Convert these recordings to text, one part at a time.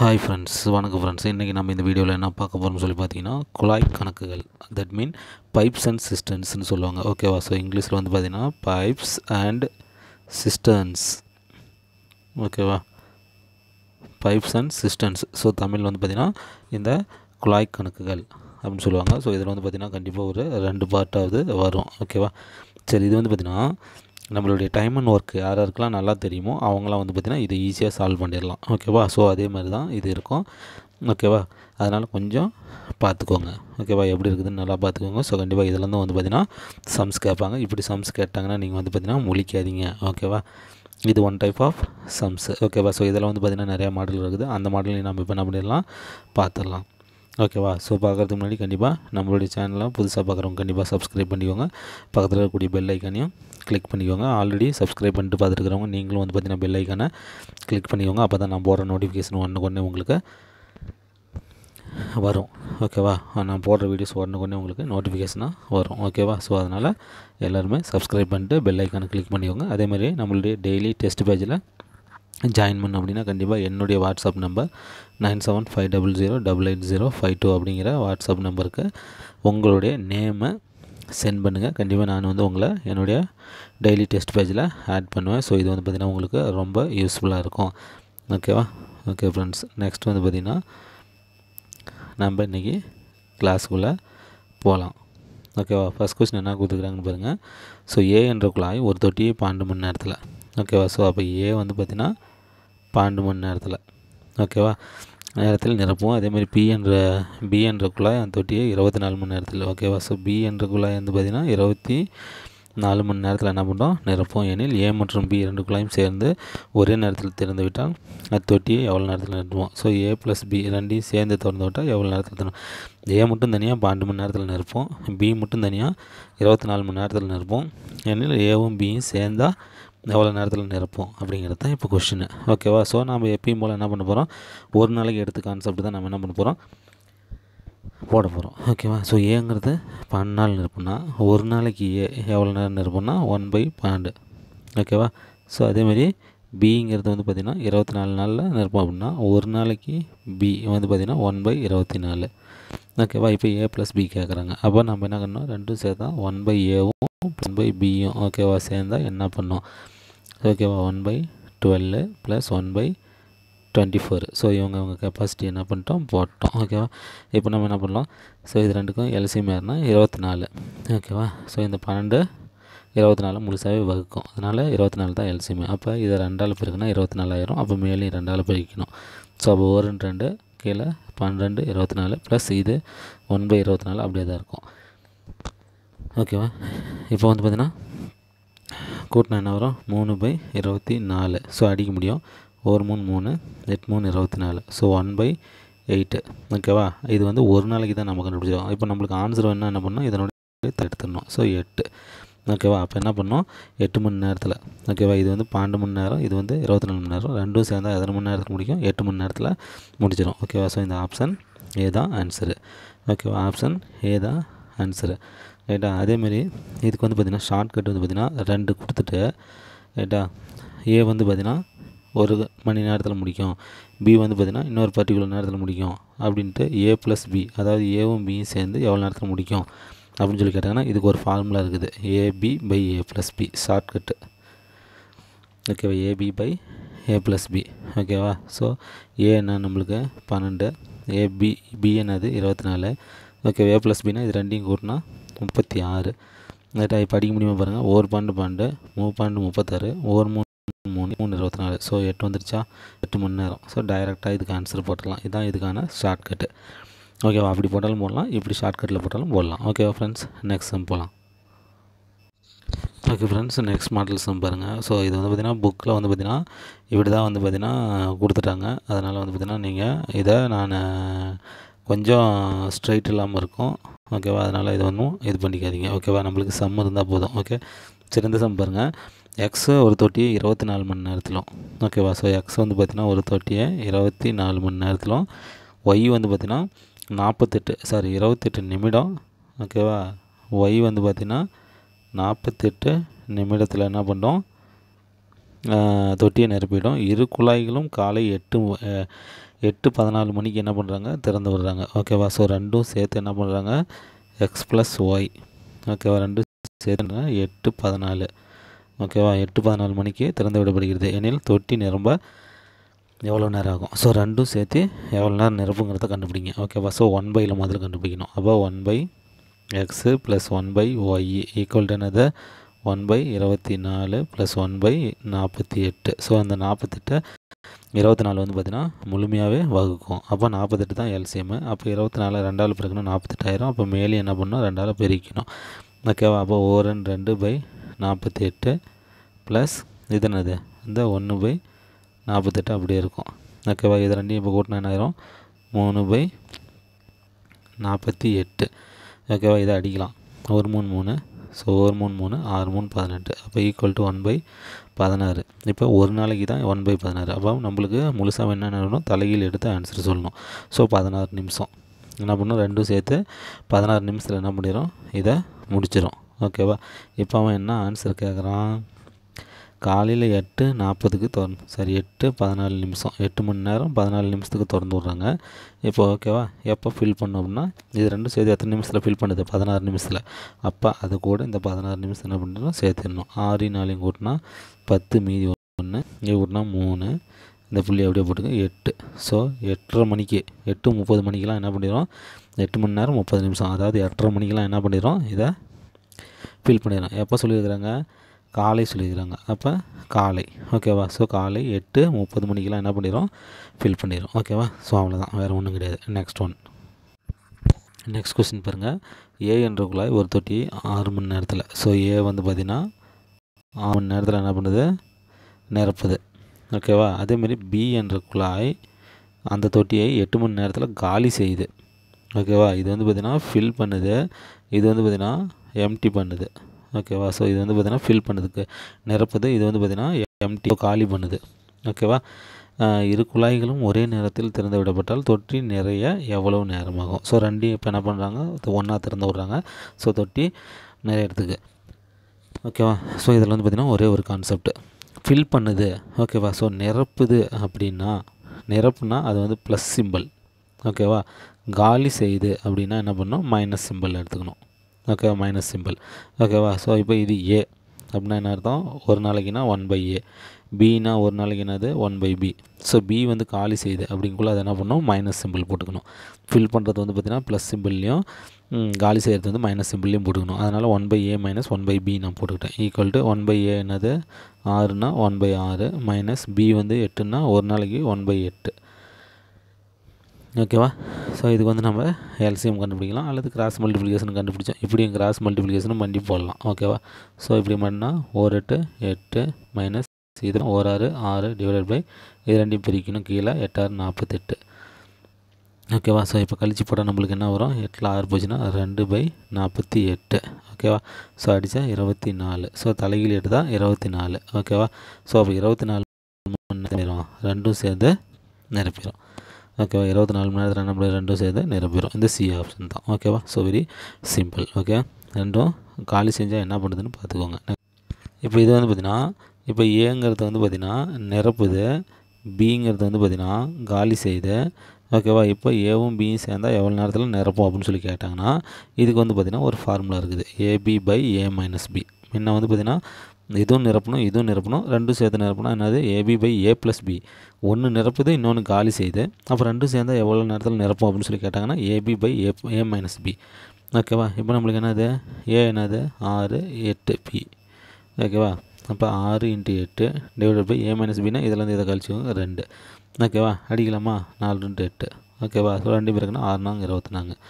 Hi friends வணக்கம் friends இன்றைக்கி நம்ம இந்த வீடியோவில் என்ன பார்க்க போகிறோம்னு சொல்லி பார்த்தீங்கன்னா குழாய் கணக்குகள். தட் மீன் பைப்ஸ் அண்ட் சிஸ்டன்ஸ்னு சொல்லுவாங்க. ஓகேவா ஸோ இங்கிலீஷில் வந்து பார்த்தீங்கன்னா பைப்ஸ் அண்ட் சிஸ்டன்ஸ் ஓகேவா pipes and cisterns so Tamil வந்து பார்த்திங்கன்னா இந்த குழாய் கணக்குகள் அப்படின்னு சொல்லுவாங்க. ஸோ இதில் வந்து பார்த்திங்கன்னா கண்டிப்பாக ஒரு ரெண்டு பார்ட்டாவது வரும். ஓகேவா சரி இது வந்து பார்த்திங்கன்னா நம்மளுடைய டைம் அண்ட் ஒர்க் யார் யாருக்கெல்லாம் நல்லா தெரியுமோ அவங்களாம் வந்து பார்த்திங்கன்னா இதை ஈஸியாக சால்வ் பண்ணிடலாம். ஓகேவா ஸோ அதே மாதிரி தான் இது இருக்கும். ஓகேவா அதனால் கொஞ்சம் பார்த்துக்கோங்க. ஓகேவா எப்படி இருக்குதுன்னு நல்லா பார்த்துக்கோங்க. ஸோ கண்டிப்பாக இதெல்லாம் தான் வந்து பார்த்திங்கன்னா சம்ஸ் கேட்பாங்க. இப்படி சம்ஸ் கேட்டாங்கன்னா நீங்கள் வந்து பார்த்திங்கன்னா முழிக்காதீங்க. ஓகேவா இது ஒன் டைப் ஆஃப் சம்ஸ் ஓகேவா ஸோ இதில் வந்து பார்த்திங்கன்னா நிறையா மாடல் இருக்குது. அந்த மாடலையும் நம்ம இப்போ என்ன பண்ணிடலாம்? பார்த்துடலாம். ஓகேவா ஸோ பார்க்குறதுக்கு முன்னாடி கண்டிப்பாக நம்மளுடைய சேனலை புதுசாக பார்க்குறவங்க கண்டிப்பாக சப்ஸ்கிரைப் பண்ணிக்கோங்க. பக்கத்தில் இருக்கக்கூடிய பெல் ஐக்கானையும் கிளிக் பண்ணிக்கோங்க. ஆல்ரெடி சப்ஸ்கிரைப் பண்ணிட்டு பார்த்துருக்குறவங்க நீங்களும் வந்து பார்த்தீங்கன்னா பெல் ஐக்கானை கிளிக் பண்ணிக்கோங்க. அப்போ தான் நான் போடுற நோட்டிஃபிகேஷன் ஒன்று உங்களுக்கு வரும். ஓகேவா நான் போடுற வீடியோஸ் உடனே உங்களுக்கு நோட்டிஃபிகேஷனாக வரும். ஓகேவா ஸோ அதனால் எல்லாருமே சப்ஸ்கிரைப் பண்ணிட்டு பெல் ஐக்கானை கிளிக் பண்ணிக்கோங்க. அதேமாதிரி நம்மளுடைய டெய்லி டெஸ்ட் பேஜில் ஜாயின் பண்ண அப்படின்னா கண்டிப்பாக என்னுடைய WhatsApp number nine seven five double zero double eight zero five two அப்படிங்கிற வாட்ஸ்அப் நம்பருக்கு உங்களுடைய நேமை சென்ட் பண்ணுங்கள் கண்டிப்பாக நான் வந்து உங்களை என்னுடைய டெய்லி டெஸ்ட் பேஜில் ஆட் பண்ணுவேன். ஸோ இது வந்து பார்த்திங்கன்னா உங்களுக்கு ரொம்ப யூஸ்ஃபுல்லாக இருக்கும். ஓகேவா ஓகே ஃப்ரெண்ட்ஸ் நெக்ஸ்ட் வந்து பார்த்திங்கன்னா நம்ம இன்றைக்கி கிளாஸுக்குள்ளே போகலாம் ஓகேவா ஃபஸ்ட் கொஸ்டின் என்ன கொடுத்துக்கிறாங்கன்னு பாருங்கள் ஸோ ஏ என்ற குழாய் ஒரு தொட்டி பன்னெண்டு மணி நேரத்தில். ஓகேவா ஸோ அப்போ ஏ வந்து பார்த்திங்கன்னா பன்னெண்டு மணி நேரத்தில். ஓகேவா நேரத்தில் நிரப்புவோம். அதேமாதிரி பி என்ற பி என்ற குழாய் அந்த தொட்டியை இருபத்தி நாலு மணி நேரத்தில். ஓகேவா ஸோ பி என்ற குழாய் வந்து பார்த்திங்கன்னா இருபத்தி நாலு மணி நேரத்தில் என்ன பண்ணுறோம் நிரப்போம் எனில் ஏ மற்றும் பி ரெண்டு குழாயும் சேர்ந்து ஒரே நேரத்தில் திறந்து விட்டால் அது தொட்டியை எவ்வளோ நேரத்தில் நிறுத்துவோம் ஸோ ஏ ப்ளஸ் பி ரெண்டையும் சேர்ந்து திறந்து விட்டால் எவ்வளோ நேரத்தில் திறணும் ஏ மட்டும் தனியாக பன்னெண்டு மணி நேரத்தில் நிற்போம் பி மட்டும் தனியாக இருபத்தி நாலு மணி நேரத்தில் நிற்போம் எனில் ஏவும் பியும் சேர்ந்தால் எவ்வளோ நேரத்தில் நிரப்போம் அப்படிங்கிறது தான் இப்போ கொஷின் ஓகேவா ஸோ நம்ம எப்பயும் போல் என்ன பண்ண போகிறோம் ஒரு நாளைக்கு எடுத்து கான்செப்ட் தான் நம்ம என்ன பண்ண போகிறோம் போட போகிறோம் ஓகேவா ஸோ ஏங்கிறது பன்னெண்டு நாள் நிற்போம்னா ஒரு நாளைக்கு ஏ எவ்வளோ நேரம் நிற்போம்னா ஒன் பை பன்னெண்டு. ஓகேவா ஸோ அதேமாதிரி பிங்கிறது வந்து பார்த்திங்கன்னா இருபத்தி நாலு நாளில் நிற்போம் அப்படின்னா ஒரு நாளைக்கு பி வந்து பார்த்திங்கன்னா ஒன் பை இருபத்தி நாலு ஓகேவா இப்போ ஏ ப்ளஸ் பி கேட்குறாங்க அப்போ நம்ம என்ன பண்ணோம் ரெண்டும் சேர்த்தா ஒன் பை ஏவும் ஒன் பை பியும் ஓகேவா சேர்ந்தால் என்ன பண்ணோம்? ஓகேவா one by twelve plus one by twenty four so இவங்க இவங்க கெப்பாசிட்டி என்ன பண்ணிட்டோம்? போட்டோம். ஓகேவா இப்போ நம்ம என்ன பண்ணலாம்? ஸோ இது ரெண்டுக்கும் எல்சிஎம் யாருன்னா இருபத்தி நாலு. ஓகேவா ஸோ இந்த பன்னெண்டு இருபத்தி நாலு முழுசாகவே வகுக்கும். அதனால் இருபத்தி நாலு தான் எல்சிஎம் அப்போ இதை ரெண்டால் பிறகுனா இருபத்தி நாலாயிரம் அப்போ மேலேயும் ரெண்டால் பிரிக்கணும். ஸோ அப்போ ஒரு ரெண்டு ரெண்டு கீழே பன்னெண்டு இருபத்தி நாலு ப்ளஸ் இது ஒன் பை இருபத்தி நாலு அப்படியே தான் இருக்கும். ஓகேவா? இப்போ வந்து பார்த்திங்கன்னா கூட்டினா என்ன வரும்? மூணு பை இருபத்தி நாலு. ஸோ அடிக்க முடியும். ஒரு மூணு மூணு எட்டு மூணு இருபத்தி நாலு. ஸோ ஒன் பை எயிட்டு ஓகேவா? இது வந்து ஒரு நாளைக்கு தான் நம்ம கண்டுபிடிச்சோம் இப்போ நம்மளுக்கு ஆன்சர் வேணால் என்ன பண்ணோம் இதனுடைய எடுத்துடணும். ஸோ எட்டு. ஓகேவா? அப்போ என்ன பண்ணோம் எட்டு மணி நேரத்தில். ஓகேவா? இது வந்து பன்னெண்டு மணி நேரம் இது வந்து இருபத்தி நாலு மணி நேரம். ரெண்டும் சேர்ந்தால் எத்தனை மணி நேரத்தில் முடிக்கும் எட்டு மணி நேரத்தில் முடிச்சிடும். ஓகேவா? ஸோ இந்த ஆப்ஷன் ஏ தான் ஆன்சரு ஓகேவா? ஆப்ஷன் ஏ தான் ஆன்சரு ரைட்டா அதேமாரி இதுக்கு வந்து பார்த்திங்கன்னா ஷார்ட்கட் வந்து பார்த்திங்கன்னா ரெண்டு கொடுத்துட்டு ரைட்டா ஏ வந்து பார்த்திங்கன்னா ஒரு மணி நேரத்தில் முடிக்கும். பி வந்து பார்த்திங்கன்னா இன்னொரு பர்டிகுலர் நேரத்தில் முடிக்கும். அப்படின்ட்டு ஏ ப்ளஸ் பி அதாவது ஏவும் பியும் சேர்ந்து எவ்வளோ நேரத்தில் முடிக்கும்? அப்படின்னு சொல்லி கேட்டாங்கன்னா இதுக்கு ஒரு ஃபார்முலா இருக்குது. AB by A plus B shortcut ஓகேவா AB by A plus B ஓகேவா ஸோ ஏ என்ன நம்மளுக்கு? பன்னெண்டு. ஏபி பி என்னது? இருபத்தி நாலு. ஓகே ஏ ப்ளஸ் பின்னா இது ரெண்டையும் கூட்டினா முப்பத்தி ஆறு. ரைட்டாக இப்போ அடிக்க முடியுமா பாருங்கள் ஒரு பாண்டு பாண்டு மூணு பாண்டு முப்பத்தாறு ஓர் மூணு மூணு மூணு இருபத்தி நாலு. ஸோ எட்டு வந்துருச்சா? எட்டு மணி நேரம். ஸோ டைரெக்டாக இதுக்கு ஆன்சர் போட்டுடலாம். இதுதான் இதுக்கான ஷார்ட்கட்டு ஓகேவா அப்படி போட்டாலும் போடலாம். இப்படி ஷார்ட்கட்டில் போட்டாலும் போடலாம். ஓகேவா ஃப்ரெண்ட்ஸ் நெக்ஸ்ட் சம் போகலாம் okay friends next model sum பாருங்கள் ஸோ இது வந்து பார்த்திங்கன்னா புக்கில் வந்து பார்த்திங்கன்னா இப்படி தான் வந்து பார்த்திங்கன்னா கொடுத்துட்டாங்க. அதனால் வந்து பார்த்திங்கன்னா நீங்கள் இதை நான் கொஞ்சம் ஸ்ட்ரைட் இல்லாமல் இருக்கும். ஓகேவா அதனால் இது ஒன்றும் இது பண்ணிக்காதீங்க. ஓகேவா நம்மளுக்கு சம் இருந்தால் போதும். ஓகே சிறந்த சம் பாருங்கள் எக்ஸு ஒரு தொட்டியை இருபத்தி நாலு மணி நேரத்திலும். ஓகேவா ஸோ எக்ஸ் வந்து பார்த்திங்கன்னா ஒரு தொட்டியை இருபத்தி நாலு மணி நேரத்திலும். ஒய் வந்து பார்த்திங்கன்னா நாற்பத்தெட்டு சாரி இருபத்தெட்டு நிமிடம். ஓகேவா ஒய் வந்து பார்த்திங்கன்னா நாற்பத்தெட்டு நிமிடத்தில் என்ன பண்ணோம்? தொட்டியை நிரப்பிடும் இரு குழாய்களும் காலை எட்டு எட்டு பதினாலு மணிக்கு என்ன பண்ணுறாங்க திறந்து விடுறாங்க. ஓகேவா ஸோ ரெண்டும் சேர்த்து என்ன பண்ணுறாங்க எக்ஸ் ப்ளஸ் ஒய் ஓகேவா ரெண்டும் சேர்த்து எட்டு பதினாலு. ஓகேவா எட்டு பதினாலு மணிக்கு திறந்து விடப்படுகிறது. எனில் தொட்டி நிரம்ப எவ்வளோ நேரம் ஆகும்? ஸோ ரெண்டும் சேர்த்து எவ்வளோ நேரம் நிரப்புங்கிறத கண்டுபிடிங்க. ஓகேவா ஸோ ஒன் பையில் முதல்ல கண்டுபிடிக்கணும். அப்போ one by X plus one by Y equal to என்னது? ஒன் பை இருபத்தி நாலு ப்ளஸ் ஒன் பை நாற்பத்தி எட்டு. ஸோ அந்த நாற்பத்தெட்டை இருபத்தி நாலு வந்து பார்த்திங்கன்னா முழுமையாகவே வகுக்கும். அப்போ நாற்பத்தெட்டு தான் எல்சிஎம்மு அப்போ இருபத்தி நாலு ரெண்டாவில் பிறகுனா நாற்பத்தெட்டாயிரம் அப்போ மேலே என்ன பண்ணணும்? ரெண்டாவில் பெருக்கணும். ஓகேவா அப்போ ஓரன் ரெண்டு பை நாற்பத்தி எட்டு ப்ளஸ் இது என்னது? இந்த ஒன்று பை நாற்பத்தெட்டு அப்படியே இருக்கும். ஓகேவா இது ரெண்டையும் இப்போ கூட்டினா என்ன ஆயிரும்? மூணு பை நாற்பத்தி எட்டு. ஓகேவா இதை அடிக்கலாம். ஒரு மூணு மூணு. ஸோ ஒரு மூணு மூணு ஆறு மூணு பதினெட்டு. அப்போ ஈக்குவல் டு ஒன் பை பதினாறு. இப்போ ஒரு நாளைக்கு தான் ஒன் பை பதினாறு. அப்போ நம்மளுக்கு முழுசாக என்ன நடணும்? தலைகீழ் எடுத்து ஆன்சர் சொல்லணும். ஸோ பதினாறு நிமிஷம். என்ன பண்ணணும் ரெண்டும் சேர்த்து பதினாறு நிமிஷத்தில் என்ன பண்ணிடும் இதை முடிச்சிடும் ஓகேவா இப்போ அவன் என்ன ஆன்சர் கேட்குறான் காலையில் எட்டு நாற்பதுக்கு திறந்து சரி எட்டு பதினாலு நிமிஷம். எட்டு மணி நேரம் பதினாலு நிமிஷத்துக்கு திறந்து விட்றாங்க. இப்போ ஓகேவா எப்போ ஃபில் பண்ணோம் அப்படின்னா இது ரெண்டும் சேர்த்து எத்தனை நிமிஷத்தில் ஃபில் பண்ணுது? பதினாறு நிமிஷத்தில். அப்போ அது கூட இந்த பதினாறு நிமிஷம் என்ன பண்ணுறோம் சேர்த்துடணும். ஆறு நாளையும் கூட்டினா பத்து மீதி ஒன்று இங்கே கூட்டினா மூணு. இந்த புள்ளி அப்படியே போட்டுங்க எட்டு. ஸோ எட்டரை மணிக்கு எட்டு முப்பது மணிக்கெலாம் என்ன பண்ணிடுறோம்? எட்டு மணி நேரம் முப்பது நிமிஷம். அதாவது எட்டரை மணிக்கெலாம் என்ன பண்ணிடுறோம்? இதை ஃபில் பண்ணிடுறோம். எப்போ சொல்லியிருக்கிறாங்க? காலை சொல்லியிருக்கிறாங்க அப்போ காலை. ஓகேவா ஸோ காலை எட்டு முப்பது மணிக்கெலாம் என்ன பண்ணிடுறோம் ஃபில் பண்ணிடுறோம் ஓகேவா ஸோ அவ்வளோதான் வேறு ஒன்றும் கிடையாது. நெக்ஸ்ட் ஒன் நெக்ஸ்ட் கொஸ்டின் பாருங்கள் ஏ என்ற குழாய் ஒரு தொட்டி ஆறு மணி நேரத்தில். ஸோ ஏ வந்து பார்த்திங்கன்னா ஆறு மணி நேரத்தில் என்ன பண்ணுது? நிரப்புது. ஓகேவா அதேமாரி பி என்ற குழாய் அந்த தொட்டியை எட்டு மணி நேரத்தில் காலி செய்யுது. ஓகேவா இது வந்து பார்த்திங்கன்னா ஃபில் பண்ணுது. இது வந்து பார்த்திங்கன்னா எம்டி பண்ணுது. ஓகேவா? ஸோ இது வந்து பார்த்திங்கன்னா ஃபில் பண்ணுதுக்கு நிரப்புது. இது வந்து பார்த்திங்கன்னா எம்டி காலி பண்ணுது. ஓகேவா? இரு குழாய்களும் ஒரே நேரத்தில் திறந்து விடப்பட்டால் தொட்டி நிறைய எவ்வளவு நேரமாகும்? ஸோ ரெண்டையும் இப்போ என்ன பண்ணுறாங்க ஒன்றா திறந்து விட்றாங்க. ஸோ தொட்டி நிறையறதுக்கு ஓகேவா? ஸோ இதில் வந்து பார்த்திங்கன்னா ஒரே ஒரு கான்செப்ட் ஃபில் பண்ணுது. ஓகேவா? ஸோ நிரப்புது அப்படின்னா நிரப்புனா அது வந்து ப்ளஸ் சிம்பிள் ஓகேவா? காலி செய்யுது அப்படின்னா என்ன பண்ணணும் மைனஸ் சிம்பிள் எடுத்துக்கணும். ஓகேவா மைனஸ் சிம்பிள் ஓகேவா ஸோ இப்போ இது ஏ அப்படின்னா என்ன அர்த்தம்? ஒரு நாளைக்குனா ஒன் பை ஏ பினா ஒரு நாளைக்கு என்னது? One by B so B வந்து காலி செய்யுது அப்படிங்குள்ள அதை என்ன பண்ணணும்? மைனஸ் சிம்பிள் போட்டுக்கணும். ஃபில் பண்ணுறது வந்து பார்த்திங்கன்னா ப்ளஸ் சிம்பிள்லையும் காலி செய்கிறது வந்து மைனஸ் சிம்பிள்லையும் போட்டுக்கணும். அதனால் one by A minus one by B நான் போட்டுக்கிட்டேன். Equal to one by A என்னது? ஆறுனா ஒன் பை ஆறு மைனஸ் பி வந்து எட்டுன்னா ஒரு நாளைக்கு ஒன் பை எட்டு. ஓகேவா? ஸோ இதுக்கு வந்து நம்ம எல்சிஎம் கண்டுபிடிக்கலாம். அல்லது கிராஸ் மல்டிப்ளிகேஷன் கண்டுபிடிச்சோம் இப்படியும் கிராஸ் மல்டிப்ளிகேஷனும் பண்ணி போடலாம். ஓகேவா? ஸோ இப்படி பண்ணால் ஓர் எட்டு எட்டு மைனஸ் இது ஓர் ஆறு ஆறு டிவைடட் பை இது ரெண்டையும் பிரிக்கணும். கீழே எட்டாறு நாற்பத்தெட்டு. ஓகேவா? ஸோ இப்போ கழிச்சு போட்டால் நம்மளுக்கு என்ன வரும்? எட்டில் ஆறு போச்சுன்னா ரெண்டு பை நாற்பத்தி எட்டு. ஓகேவா? ஸோ அடித்தா இருபத்தி நாலு. ஸோ தலைகீழ் எடுத்தால் இருபத்தி நாலு. ஓகேவா? ஸோ அப்போ இருபத்தி நாலு மணி ரெண்டும் சேர்ந்து நிரப்பிடும் ஓகேவா? இருபத்தி நாலு மணி நேரத்தில் என்ன ரெண்டும் சேர்ந்து நிரம்பிடும் இந்த சி ஆப்ஷன் தான். ஓகேவா? So very simple okay? ரெண்டும் காலி செஞ்சால் என்ன பண்ணுதுன்னு பார்த்துக்கோங்க. இப்போ இது வந்து பார்த்திங்கன்னா இப்போ ஏங்கிறது வந்து பார்த்திங்கன்னா நிரப்புது. பிங்கிறது வந்து பார்த்திங்கன்னா காலி செய்யுது ஓகேவா? இப்போ ஏவும் பியும் சேர்ந்தால் எவ்வளோ நேரத்தில் நிரப்போம் அப்படின்னு சொல்லி கேட்டாங்கன்னா இதுக்கு வந்து பார்த்திங்கன்னா ஒரு ஃபார்முலா இருக்குது. AB by A minus B முன்ன வந்து பார்த்திங்கன்னா இதுவும் நிரப்பணும் இதுவும் நிரப்பணும். ரெண்டும் சேர்த்து நிரப்பணும் என்னது? AB by A plus B ஒன்று நிரப்புது இன்னொன்று காலி செய்யுது. அப்போ ரெண்டும் சேர்ந்தால் எவ்வளோ நேரத்தில் நிரப்பும் அப்படின்னு சொல்லி கேட்டாங்கன்னா AB by A A minus B ஓகேவா இப்போ நம்மளுக்கு என்னது? ஏ என்னது? ஆறு எட்டு பி ஓகேவா அப்போ ஆறு இன்ட்டு எட்டு டிவைடட் பை ஏ மைனஸ் பின்னா இதிலேருந்து இதை கழிச்சுக்கோங்க ரெண்டு. ஓகேவா அடிக்கலாமா? நாலு ரெண்டு எட்டு. ஓகேவா ஸோ ரெண்டு பேருக்குன்னா ஆறு நாங்க இருபத்தி நாங்கள்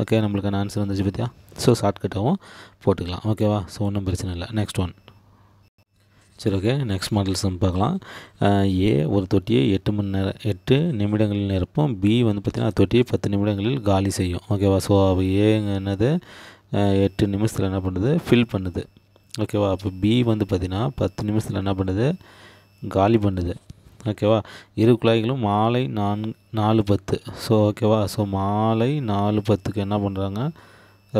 ஓகே நம்மளுக்கான ஆன்சர் வந்துச்சு பார்த்தியா ஸோ ஷார்ட்கட்டாகவும் போட்டுக்கலாம். ஓகேவா ஸோ ஒன்றும் பிரச்சனை இல்லை. நெக்ஸ்ட் ஒன் சரி ஓகே நெக்ஸ்ட் மாடல்ஸ் பார்க்கலாம். ஏ ஒரு தொட்டியை எட்டு மணி நேரம் எட்டு நிமிடங்களில் நிரப்பும். பி வந்து பார்த்திங்கன்னா தொட்டியை பத்து நிமிடங்களில் காலி செய்யும். ஓகேவா ஸோ அப்போ ஏங்க என்னது? எட்டு நிமிஷத்தில் என்ன பண்ணுது? ஃபில் பண்ணுது. ஓகேவா அப்போ பி வந்து பார்த்திங்கன்னா பத்து நிமிஷத்தில் என்ன பண்ணுது? காலி பண்ணுது. ஓகேவா இரு குழாய்களும் மாலை நான் நாலு பத்து. ஸோ ஓகேவா ஸோ மாலை நாலு பத்துக்கு என்ன பண்ணுறாங்க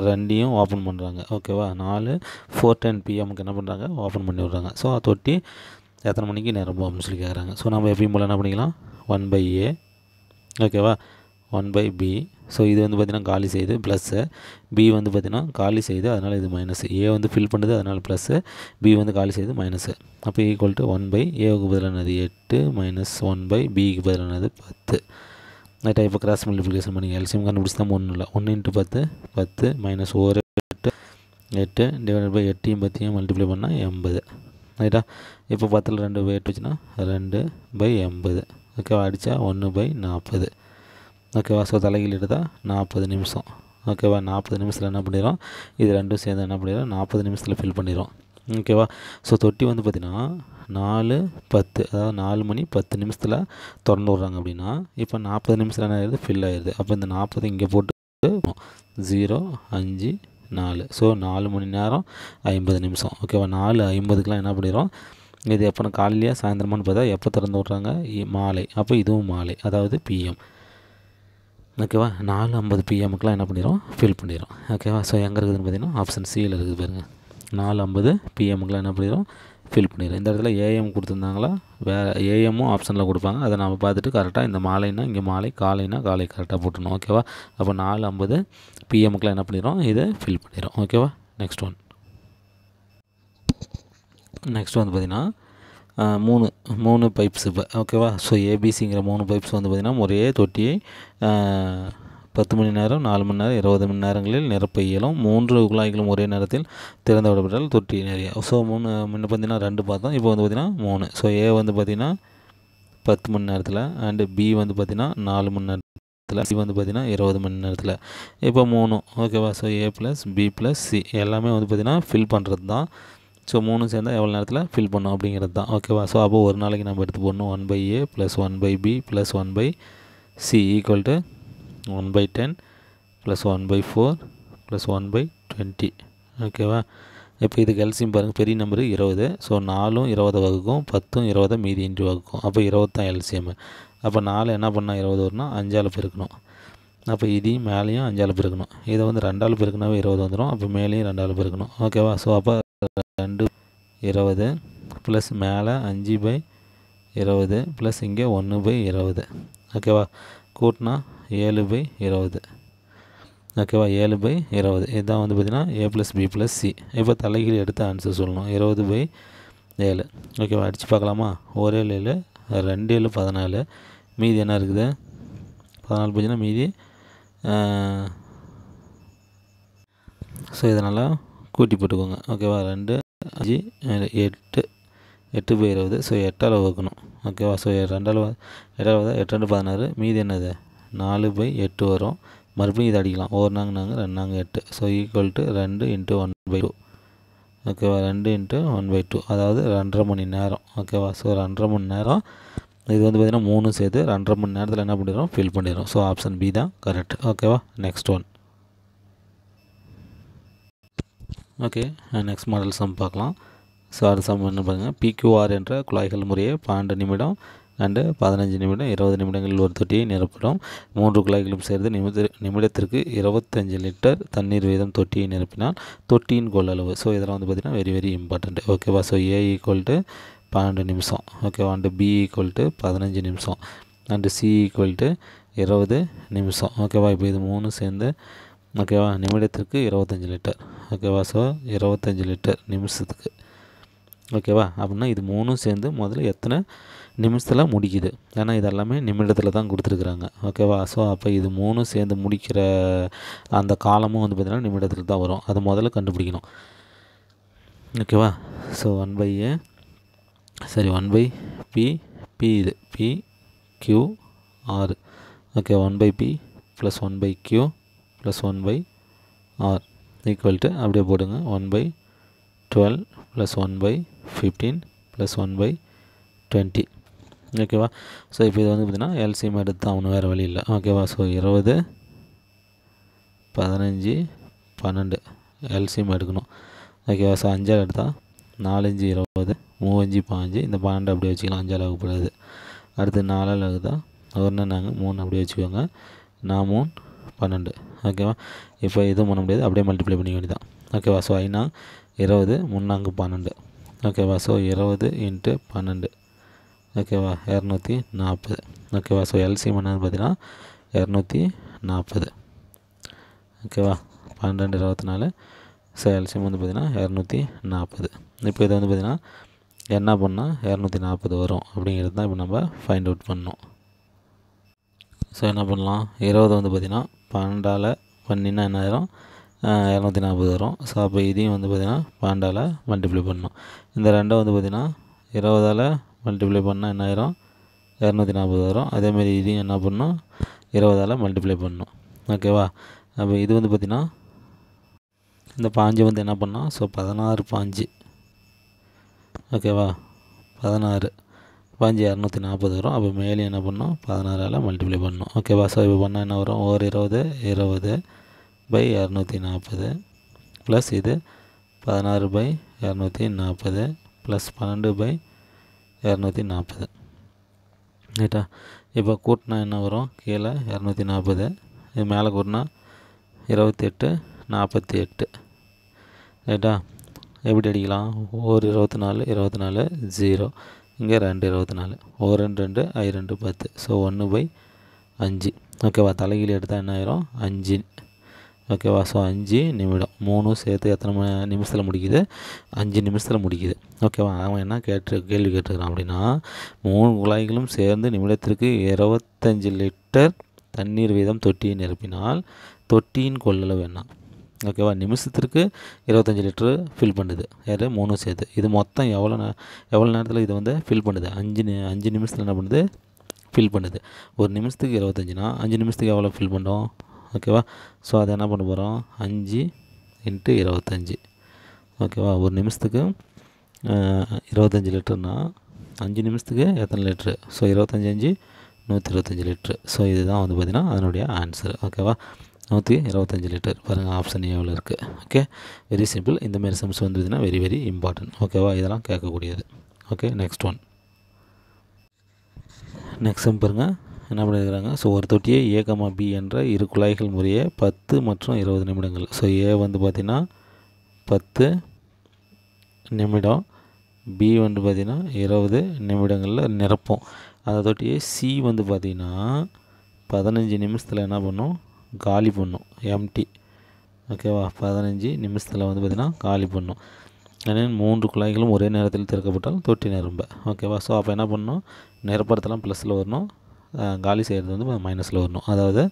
ரெண்டையும் ஓப்பன் பண்ணுறாங்க ஓகேவா நாலு ஃபோர் டென் பிஎம்க்கு என்ன பண்ணுறாங்க ஓப்பன் பண்ணி விட்றாங்க. ஸோ தொட்டி எத்தனை மணிக்கு நிரம்பும் அப்படின்னு சொல்லி கேட்குறாங்க ஸோ நம்ம எப்பயும் போல் என்ன பண்ணிக்கலாம்? ஒன் பை ஏ ஓகேவா ஒன் பை பி ஸோ இது வந்து பார்த்திங்கன்னா காலி செய்யுது ப்ளஸ்ஸு பி வந்து பார்த்திங்கன்னா காலி செய்யுது அதனால் இது மைனஸ் ஏ வந்து ஃபில் பண்ணுது அதனால் ப்ளஸ்ஸு பி வந்து காலி செய்யுது மைனஸு அப்போ ஈக்குவல் டு ஒன் பை ஏவுக்கு பதிலானது எட்டு மைனஸ் ஒன் பை பிக்கு பதிலானது பத்து. நைட்டாக இப்போ கிராஸ் மல்டிப்ளிகேஷன் பண்ணி எல்சியம் கண்டுபிடிச்சி தான் ஒன்றும் இல்லை. ஒன்று இன்ட்டு பத்து பத்து மைனஸ் ஒரு எட்டு எட்டு டிவைட் பை எட்டையும் பத்தையும் மல்டிப்ளை பண்ணால் எண்பது. ரைட்டா இப்போ பத்தில் ரெண்டு பை எட்டு வச்சுன்னா ரெண்டு பை எண்பது. ஓகேவா அடித்தா ஒன்று பை நாற்பது ஓகேவா ஸோ தலைகீழ் எடுத்தால் நாற்பது நிமிஷம். ஓகேவா நாற்பது நிமிஷத்தில் என்ன பண்ணிடுறோம் இது ரெண்டும் சேர்ந்து என்ன பண்ணிடுறோம் நாற்பது நிமிஷத்தில் ஃபில் பண்ணிடுறோம் ஓகேவா ஸோ தொட்டி வந்து பார்த்திங்கன்னா நாலு பத்து அதாவது நாலு மணி பத்து நிமிஷத்தில் திறந்து விட்றாங்க அப்படின்னா இப்போ நாற்பது நிமிஷத்தில் என்ன ஆயிடுது? ஃபில் ஆயிடுது. அப்போ இந்த நாற்பது இங்கே போட்டு ஜீரோ அஞ்சு நாலு. ஸோ நாலு மணி நேரம் ஐம்பது நிமிஷம். ஓகேவா நாலு ஐம்பதுக்கெலாம் என்ன பண்ணிடுறோம்? இது எப்போ? காலையிலையா சாயந்தரமானு பார்த்தா எப்போ திறந்து விட்றாங்க? மாலை. அப்போ இதுவும் மாலை. அதாவது பிஎம் ஓகேவா நாலு ஐம்பது பிஎம்க்குலாம் என்ன பண்ணிடும் ஃபில் பண்ணிடும் ஓகேவா ஸோ எங்கே இருக்குதுன்னு பார்த்தீங்கன்னா ஆப்ஷன் சியில் இருக்குது பாருங்கள் நாலு ஐம்பது பிஎம்க்குலாம் என்ன பண்ணிடும் ஃபில் பண்ணிடுறோம் இந்த இடத்துல ஏஎம் கொடுத்துருந்தாங்களா? வேறு ஏஎம்மும் ஆப்ஷனில் கொடுப்பாங்க. அதை நம்ம பார்த்துட்டு கரெக்டாக இந்த மாலைன்னா இங்கே மாலை காலைனா காலை கரெக்டாக போட்டுடணும். ஓகேவா அப்போ நாலு ஐம்பது பிஎம்க்குலாம் என்ன பண்ணிடுறோம் இதை ஃபில் பண்ணிடுறோம் ஓகேவா நெக்ஸ்ட் ஒன் நெக்ஸ்ட் வந்து பார்த்திங்கன்னா மூணு மூணு பைப்ஸ் இப்போ. ஓகேவா ஸோ ஏபிசிங்கிற மூணு பைப்ஸ் வந்து பார்த்திங்கன்னா ஒரே தொட்டியை பத்து மணி நேரம் நாலு மணி நேரம் இருபது மணி நேரங்களில் நிரப்ப இயலும். மூன்று குழாய்களும் ஒரே நேரத்தில் திறந்து விடப்பட்டால் தொட்டி நிறைய. ஸோ மூணு முன்ன பார்த்தீங்கன்னா ரெண்டு பார்த்தோம் இப்போ வந்து பார்த்திங்கன்னா மூணு. ஸோ ஏ வந்து பார்த்திங்கன்னா பத்து மணி நேரத்தில் அண்டு பி வந்து பார்த்திங்கன்னா நாலு மணி நேரத்தில் சி வந்து பார்த்திங்கன்னா இருபது மணி நேரத்தில். இப்போ மூணு ஓகேவா so A plus B plus C எல்லாமே வந்து பார்த்திங்கன்னா ஃபில் பண்ணுறது தான். ஸோ மூணு சேர்ந்தால் எவ்வளோ நேரத்தில் ஃபில் பண்ணும் அப்படிங்கிறது தான். ஓகேவா ஸோ அப்போ ஒரு நாளைக்கு நம்ம எடுத்து போடணும். One by A plus one by B plus one by C equal to one by ten plus one by four plus one by twenty ஓகேவா இப்போ இதுக்கு எல்சியம் பாருங்கள் பெரிய நம்பரு இருபது. ஸோ நாலும் இருபது வகுக்கும் பத்தும் இருபதை மீதி இன்று வகுக்கும். அப்போ இருபத்தான் எல்சியம் அப்போ நாலு என்ன பண்ணால் இருபது வரும்னா அஞ்சால் பெருக்கணும். அப்போ இதையும் மேலேயும் அஞ்சால் பெருக்கணும். இதை வந்து ரெண்டால் பெருக்கினாவே இருபது வந்துடும் அப்போ மேலேயும் ரெண்டால் பெருக்கணும். ஓகேவா ஸோ அப்போ ரெண்டு இருபது ப்ளஸ் மேலே அஞ்சு பை இருபது ப்ளஸ் இங்கே ஒன்று பை இருபது. ஓகேவா கூட்டினா ஏழு பை இருபது. ஓகேவா ஏழு பை இருபது. இதுதான் வந்து பார்த்திங்கன்னா A plus B plus C இப்போ தலைகீழ் எடுத்து ஆன்சர் சொல்லணும். இருபது பை ஏழு. ஓகேவா அடித்து பார்க்கலாமா? ஒரு ஏழு ஏழு ரெண்டு ஏழு பதினாலு. மீதி என்ன இருக்குது? பதினாலு போச்சுன்னா மீதி ஸோ இதை நல்லா கூட்டி போட்டுக்கோங்க. ஓகேவா ரெண்டு அஞ்சு எட்டு எட்டு பை இருபது ஸோ எட்டால் வகுக்கணும். ஓகேவா ஸோ ரெண்டால் எட்டால் வகுத்தா எட்டு ரெண்டு பதினாறு. மீதி என்னது? நாலு பை எட்டு வரும். மறுபடியும் இதை அடிக்கலாம். ஒரு நாங்க நாங்கள் ரெண்டு நாங்க எட்டு. ஸோ ஈக்குவல் டு ரெண்டு இன்ட்டு ஒன் பை டூ ஓகேவா ரெண்டு இன்ட்டு ஒன் பை டூ அதாவது ரெண்டரை மணி நேரம். ஓகேவா ஸோ ரெண்டரை மணி நேரம். இது வந்து பார்த்திங்கன்னா மூணு சேர்த்து ரெண்டரை மணி நேரத்தில் என்ன பண்ணிடுறோம் ஃபில் பண்ணிடுறோம் ஸோ ஆப்ஷன் பி தான் கரெக்ட் ஓகேவா next one okay next model sum பார்க்கலாம். ஸோ என்ன பாருங்கள் பிக்யூஆர் என்ற குழாய்கள் முறையே பன்னெண்டு நிமிடம் அண்டு பதினஞ்சு நிமிடம் இருபது நிமிடங்களில் ஒரு தொட்டியை நிரப்பிடும் மூன்று குழாய்களும் சேர்ந்து நிமிட நிமிடத்திற்கு இருபத்தஞ்சு லிட்டர் தண்ணீர் வீதம் தொட்டியை நிரப்பினால் தொட்டியின் கொள்ளளவு ஸோ இதெல்லாம் வந்து பார்த்திங்கன்னா வெரி வெரி இம்பார்ட்டண்ட் ஓகேவா ஸோ ஏ ஈக்குவல் டு பன்னெண்டு நிமிஷம். ஓகேவா அண்டு பி ஈக்குவல் டு பதினஞ்சு நிமிஷம். அண்டு சி ஈக்குவல் டு இருபது நிமிஷம். ஓகேவா இப்போ இது மூணு சேர்ந்து ஓகேவா நிமிடத்திற்கு இருபத்தஞ்சி லிட்டர். ஓகேவா ஸோ இருபத்தஞ்சி லிட்டர் நிமிஷத்துக்கு. ஓகேவா? அப்படின்னா இது மூணும் சேர்ந்து முதல்ல எத்தனை நிமிஷத்தில் முடிக்குது? ஏன்னா இது எல்லாமே நிமிடத்தில் தான் கொடுத்துருக்குறாங்க. ஓகேவா? ஸோ அப்போ இது மூணும் சேர்ந்து முடிக்கிற அந்த காலமும் வந்து பார்த்திங்கன்னா நிமிடத்தில் தான் வரும். அது முதல்ல கண்டுபிடிக்கணும். ஓகேவா? ஸோ ஒன் பை ஏ சரி ஒன் பை பி பி இது. B Q R okay one by B plus one by Q plus one by R equal to அப்படியே போடுங்க. One by twelve plus one by fifteen plus one by twenty ஓகேவா so இப்போ இது வந்து பார்த்திங்கன்னா LCM எடுத்து அவனு ஒன்றும் வேறு வழி இல்லை. ஓகேவா ஸோ இருபது பதினஞ்சு பன்னெண்டு. எல்சிஎம் எடுக்கணும். ஓகேவா ஸோ அஞ்சால் எடுத்தால் நாலஞ்சு இருபது மூவஞ்சு பாஞ்சு. இந்த பன்னெண்டு அப்படியே வச்சுக்கலாம். அஞ்சால் வகுப்படுது. அடுத்து நாலால் வகுத்தா ஒன்று நாங்கள் மூணு அப்படியே வச்சுக்கோங்க. நான் மூணு பன்னெண்டு ஓகேவா இப்போ எதுவும் பண்ண முடியாது. அப்படியே மல்டிப்ளை பண்ணிக்க வேண்டியதான் ஓகேவா ஸோ ஐநா இருபது முன்னாங்கு பன்னெண்டு. ஓகேவா ஸோ இருபது இன்ட்டு பன்னெண்டு. ஓகேவா இரநூத்தி நாற்பது. ஓகேவா ஸோ எல்சிஎம் என்னன்னு பார்த்தீங்கன்னா இரநூத்தி நாற்பது. ஓகேவா பன்னெண்டு இருபத்தி நாலு. ஸோ எல்சிஎம் வந்து பார்த்திங்கன்னா இரநூத்தி நாற்பது. இப்போ இதை வந்து பார்த்திங்கன்னா என்ன பண்ணால் இரநூத்தி நாற்பது வரும் அப்படிங்கிறது தான் இப்போ நம்ம ஃபைண்ட் அவுட் பண்ணோம். ஸோ என்ன பண்ணலாம்? இருபது வந்து பார்த்திங்கன்னா பன்னெண்டால் பண்ணினா என்ன ஆயிரும்? இரநூத்தி நாற்பது வரும். ஸோ அப்போ இதையும் வந்து பார்த்திங்கன்னா பன்னெண்டால் மல்டிப்ளை பண்ணணும். இந்த ரெண்டை வந்து பார்த்திங்கன்னா இருபதால் மல்டிப்ளை பண்ணால் என்ன ஆயிரும்? இரநூத்தி நாற்பது வரும் அதேமாரி இதையும் என்ன பண்ணணும்? இருபதால் மல்டிப்ளை பண்ணணும். ஓகேவா அப்போ இது வந்து பார்த்திங்கன்னா இந்த பாஞ்சு வந்து என்ன பண்ணால் ஸோ பதினாறு பாஞ்சு. ஓகேவா பதினாறு. பாஞ்சு இரநூத்தி நாற்பது வரும். அப்போ மேலே என்ன பண்ணோம் பதினாறால் மல்டிப்ளை பண்ணணும். ஓகேவா ஸோ இப்போ பண்ணால் என்ன வரும்? ஒரு இருபது இருபது. பை இரநூத்தி நாற்பது ப்ளஸ் இது பதினாறு பை இரநூத்தி நாற்பது ப்ளஸ் பன்னெண்டு பை இரநூத்தி நாற்பது. ரைட்டா இப்போ கூட்டினா என்ன வரும்? கீழே இரநூத்தி நாற்பது இது மேலே கூட்டினா இருபத்தெட்டு நாற்பத்தி எட்டு ரைட்டா எப்படி அடிக்கலாம்? ஒரு இருபத்தி நாலு இருபத்தி நாலு ஜீரோ இங்கே ரெண்டு இருபத்தி நாலு ஒரு ரெண்டு ரெண்டு ஐ ரெண்டு பத்து. ஸோ ஒன்று பை அஞ்சு. ஓகேவா தலைகீழ் எடுத்தால் என்ன ஆயிரும்? அஞ்சு. ஓகேவா ஸோ அஞ்சு நிமிடம். மூணும் சேர்த்து எத்தனை மணி நிமிஷத்தில் முடிக்குது? அஞ்சு நிமிஷத்தில் முடிக்குது. ஓகேவா அவன் என்ன கேட்டு கேள்வி கேட்டுருக்கிறான் அப்படின்னா மூணு குழாய்களும் சேர்ந்து நிமிடத்திற்கு இருபத்தஞ்சி லிட்டர் தண்ணீர் வீதம் தொட்டியை நிரப்பினால் தொட்டியின் கொள்ளளவு என்ன? ஓகேவா நிமிஷத்திற்கு இருபத்தஞ்சி லிட்ரு ஃபில் பண்ணுது. யார்? மூணு சேர்த்து. இது மொத்தம் எவ்வளோ நே எவ்வளோ நேரத்தில் இது வந்து ஃபில் பண்ணுது? அஞ்சு நி அஞ்சு நிமிஷத்தில் என்ன பண்ணுது? ஃபில் பண்ணுது. ஒரு நிமிஷத்துக்கு இருபத்தஞ்சினா அஞ்சு நிமிஷத்துக்கு எவ்வளோ ஃபில் பண்ணோம் ஓகேவா? ஸோ அதை என்ன பண்ண போகிறோம் அஞ்சு இன்ட்டு இருபத்தஞ்சி. ஓகேவா? ஒரு நிமிஷத்துக்கு இருபத்தஞ்சி லிட்டர்னா அஞ்சு நிமிஷத்துக்கு எத்தனை லிட்ரு ஸோ இருபத்தஞ்சி அஞ்சு நூற்றி இருபத்தஞ்சி லிட்ரு ஸோ இதுதான் வந்து பார்த்திங்கன்னா அதனுடைய ஆன்சர் ஓகேவா? நூற்றி இருபத்தஞ்சி லிட்டர். பாருங்கள் ஆப்ஷன் எவ்வளோ இருக்குது ஓகே வெரி சிம்பிள் இந்தமாரி சம்ஸ் வந்ததுன்னா வெரி வெரி இம்பார்ட்டன்ட் ஓகேவா? இதெல்லாம் கேட்கக்கூடியது. Okay next one next sum பாருங்கள் என்ன பண்ணியிருக்கிறாங்க ஸோ ஒரு தொட்டியை ஏகமா பி என்ற இரு குழாய்கள் முறையே பத்து மற்றும் இருபது நிமிடங்கள். ஸோ ஏ வந்து பார்த்திங்கன்னா பத்து நிமிடம். பி வந்து பார்த்திங்கன்னா இருபது நிமிடங்களில் நிரப்போம். அந்த தொட்டியை சி வந்து பார்த்திங்கன்னா பதினஞ்சு நிமிஷத்தில் என்ன பண்ணும்? காலி பண்ணும். எம்டி ஓகேவா பதினஞ்சு நிமிஷத்தில் வந்து பார்த்திங்கன்னா காலி பண்ணும். ஏன்னா மூன்று குழாய்களும் ஒரே நேரத்தில் திறக்கப்பட்டால் தொட்டி நிரம்ப. ஓகேவா ஸோ அப்போ என்ன பண்ணணும் நிரப்புறத்தெல்லாம் ப்ளஸில் வரணும். காலி செய்கிறது வந்து மைனஸில் வரணும். அதாவது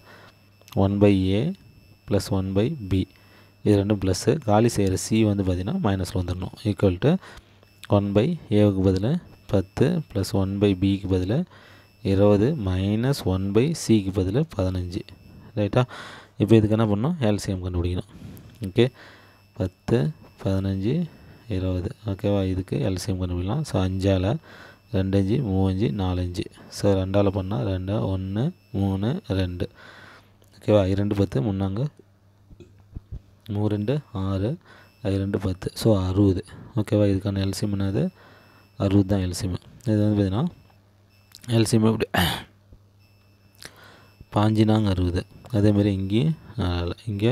one by A plus one by B இது ரெண்டும் ப்ளஸ்ஸு காலி செய்கிற சி வந்து பார்த்திங்கன்னா மைனஸில் வந்துடணும் ஈக்குவல் டு ஒன் பை ஏவுக்கு பதில் பத்து ப்ளஸ் ஒன் பை பிக்கு பதில் இருபது மைனஸ் ஒன் பை சிக்கு பதில் பதினஞ்சு. ரைட்டா இப்போ இதுக்கு என்ன பண்ணணும்? எல்சிஎம் கண்டுபிடிக்கணும். ஓகே பத்து பதினஞ்சு இருபது. ஓகேவா இதுக்கு எல்சிஎம் கண்டுபிடிக்கலாம். ஸோ அஞ்சால் ரெண்டஞ்சு மூவஞ்சு நாலஞ்சு. ஸோ ரெண்டால் பண்ணால் ரெண்டு ஒன்று மூணு ரெண்டு. ஓகேவா இரண்டு பத்து முன்னாங்க. மூ ரெண்டு ஆறு ரெண்டு பத்து. ஸோ அறுபது. ஓகேவா இதுக்கான எல்சிஎம் என்னது? அறுபது தான் எல்சிஎம் இது வந்து பார்த்திங்கன்னா எல்சிஎம் எப்படி பாஞ்சினாங்க அறுபது. அதேமாதிரி இங்கேயும் நாலு இங்கே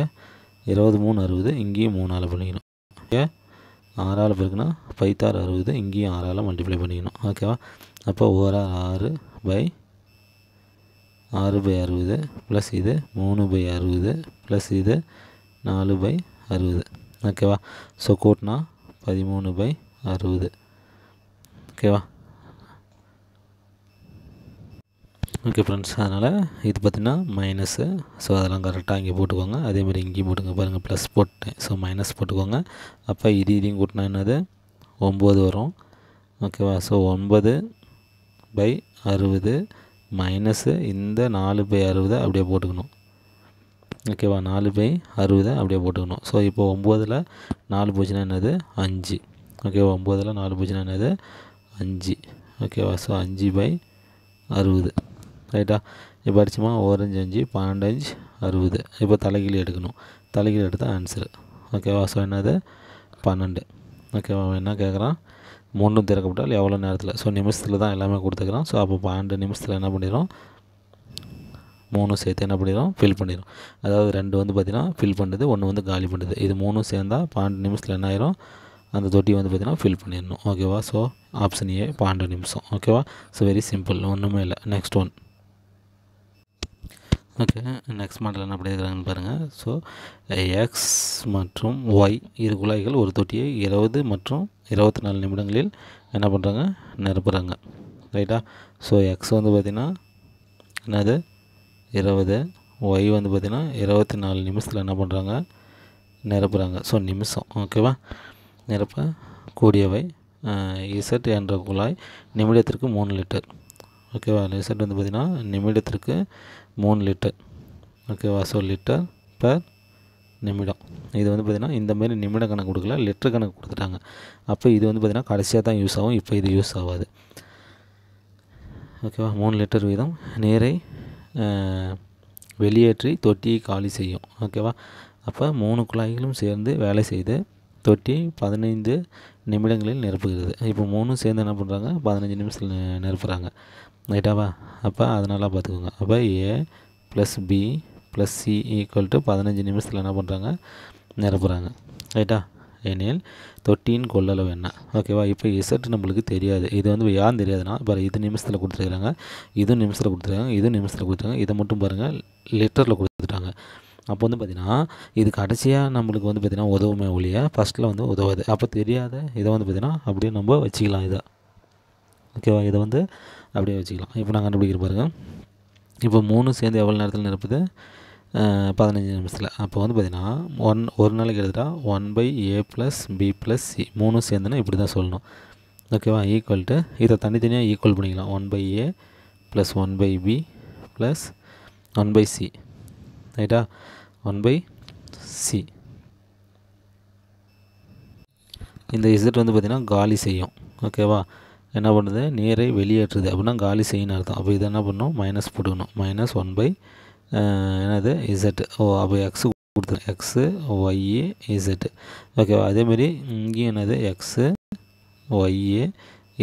இருபது மூணு அறுபது. இங்கேயும் மூணால் பண்ணிக்கணும். ஓகே ஆறால் பெருக்குன்னா பைத்தார் அறுபது இங்கேயும் ஆறால் மல்டிப்ளை பண்ணிக்கணும். ஓகேவா அப்போ ஓரா ஆறு பை ஆறு பை அறுபது ப்ளஸ் இது மூணு பை அறுபது ப்ளஸ் இது நாலு பை அறுபது. ஓகேவா ஸோ கூட்டினா பதிமூணு பை அறுபது. ஓகேவா ஓகே ஃப்ரெண்ட்ஸ் அதனால் இது பார்த்திங்கன்னா மைனஸு ஸோ அதெல்லாம் கரெக்டாக இங்கே போட்டுக்கோங்க. அதேமாதிரி இங்கேயும் போட்டுங்க பாருங்கள் ப்ளஸ் போட்டேன். ஸோ மைனஸ் போட்டுக்கோங்க. அப்போ இது இதையும் கூட்டினா என்னது? ஒம்பது வரும். ஓகேவா ஸோ ஒன்பது பை அறுபது மைனஸு இந்த நாலு பை அறுபதை அப்படியே போட்டுக்கணும். ஓகேவா நாலு பை அறுபதை அப்படியே போட்டுக்கணும். ஸோ இப்போ ஒம்போதில் நாலு போச்சுன்னா என்னது? அஞ்சு. ஓகேவா ஒம்போதில் நாலு போச்சுன்னா என்னது? அஞ்சு. ஓகேவா ஸோ அஞ்சு பை அறுபது. ரைட்டா? இப்போ அடிச்சுமா ஓரஞ்சு அஞ்சு பன்னெண்டு அஞ்சு அறுபது. இப்போ தலைகீழ் எடுக்கணும். தலைகீழ் எடுத்தால் ஆன்சரு ஓகேவா ஸோ என்னது? பன்னெண்டு. ஓகேவா அவன் என்ன கேட்குறான் மூணும் திறக்கப்பட்டால் எவ்வளோ நேரத்தில்? ஸோ நிமிஷத்தில் தான் எல்லாமே கொடுத்துக்கிறான். ஸோ அப்போ பன்னெண்டு நிமிஷத்தில் என்ன பண்ணிடும் மூணு சேர்த்து என்ன பண்ணிடும் ஃபில் பண்ணிடும் அதாவது ரெண்டு வந்து பார்த்திங்கன்னா ஃபில் பண்ணுது ஒன்று வந்து காலி பண்ணுது. இது மூணும் சேர்ந்தால் பன்னெண்டு நிமிஷத்தில் என்ன ஆயிரும்? அந்த தொட்டி வந்து பார்த்திங்கன்னா ஃபில் பண்ணிடணும். ஓகேவா ஸோ ஆப்ஷன் ஏ பன்னெண்டு நிமிஷம். ஓகேவா ஸோ வெரி சிம்பிள் ஒன்றுமே இல்லை. Next one okay next model என்ன பண்ணியிருக்கிறாங்கன்னு பாருங்கள் ஸோ எக்ஸ் மற்றும் ஒய் இரு குழாய்கள் ஒரு தொட்டியை இருபது மற்றும் இருபத்தி நாலு நிமிடங்களில் என்ன பண்ணுறாங்க நிரப்புகிறாங்க ரைட்டா ஸோ எக்ஸ் வந்து பார்த்திங்கன்னா என்னது? இருபது. ஒய் வந்து பார்த்திங்கன்னா இருபத்தி நாலு நிமிஷத்தில் என்ன பண்ணுறாங்க நிரப்புகிறாங்க ஸோ நிமிஷம். ஓகேவா நிரப்ப கூடியவை இசட் என்ற குழாய் நிமிடத்திற்கு மூணு லிட்டர். ஓகேவா இசட் வந்து பார்த்திங்கன்னா நிமிடத்திற்கு மூணு லிட்டர். ஓகேவா? ஸோ லிட்டர் பர் நிமிடம். இது வந்து பார்த்திங்கன்னா இந்தமாரி நிமிட கணக்கு கொடுக்கல லிட்டர் கணக்கு கொடுத்துட்டாங்க. அப்போ இது வந்து பார்த்திங்கன்னா கடைசியாக தான் யூஸ் ஆகும் இப்போ இது யூஸ் ஆகாது. ஓகேவா? மூணு லிட்டர் வீதம் நீரை வெளியேற்றி தொட்டியை காலி செய்யும். ஓகேவா? அப்போ மூணு குழாய்களும் சேர்ந்து வேலை செய்து தொட்டி பதினைந்து நிமிடங்களில் நிரப்புகிறது. இப்போ மூணும் சேர்ந்து என்ன பண்ணுறாங்க பதினஞ்சு நிமிஷத்தில் நிரப்புகிறாங்க ரைட்டாவா அப்போ அதனால் பார்த்துக்கோங்க அப்போ A plus B plus C equal to பதினஞ்சு நிமிஷத்தில் என்ன பண்ணுறாங்க நிரப்புகிறாங்க ரைட்டா? எனில் தொட்டியின் கொள்ளளவு என்ன? ஓகேவா இப்போ இசட் நம்மளுக்கு தெரியாது. இது வந்து யாரும் தெரியாதுன்னா பாரு இது நிமிஷத்தில் கொடுத்துருக்காங்க. இது நிமிஷத்தில் கொடுத்துருக்காங்க. இது நிமிஷத்தில் கொடுத்துருக்காங்க. இதை மட்டும் பாருங்கள் லிட்டரில் கொடுத்துட்டாங்க. அப்போ வந்து பார்த்திங்கன்னா இது கடைசியாக நம்மளுக்கு வந்து பார்த்திங்கன்னா உதவுமே ஒழிய ஃபஸ்ட்டில் வந்து உதவாது. அப்போ தெரியாத இதை வந்து பார்த்திங்கன்னா அப்படியே நம்ம வச்சுக்கலாம் இதை. ஓகேவா இதை வந்து அப்படியே வச்சுக்கலாம். இப்போ நான் கண்டுபிடிக்கிற பாருங்கள் இப்போ மூணு சேர்ந்து எவ்வளோ நேரத்தில் நிரப்புது? பதினஞ்சு நிமிஷத்தில். அப்போ வந்து பார்த்திங்கன்னா ஒன் ஒரு நாளைக்கு எடுத்துகிட்டா one by A plus B plus C மூணும் சேர்ந்துன்னா இப்படி தான் சொல்லணும் ஓகேவா ஈக்குவல்ட்டு இதை தனித்தனியாக ஈக்குவல் பண்ணிக்கலாம். One by A plus one by B plus one by C ரைட்டா ஒன் பை சி இந்த இசட் வந்து பார்த்திங்கன்னா காலி செய்யும். ஓகேவா என்ன பண்ணுது? நீரை வெளியேற்றுது. அப்படின்னா காலி செய்யணும் அர்த்தம். அப்போ இதை என்ன பண்ணணும் மைனஸ் போட்டுக்கணும். மைனஸ் ஒன் பை என்னது? இசட் ஓ அப்போ எக்ஸு கொடுத்துரு. எக்ஸு ஒய்ஏ இசட்டு ஓகேவா அதேமாரி இங்கேயும் என்னது? எக்ஸு ஒய்ஏ